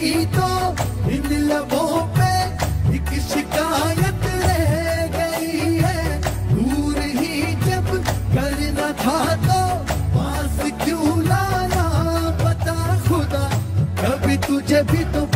नहीं तो इन लबों पे एक शिकायत रह गई है। दूर ही जब करना था तो पास क्यों लाना पता खुदा, कभी तुझे भी तो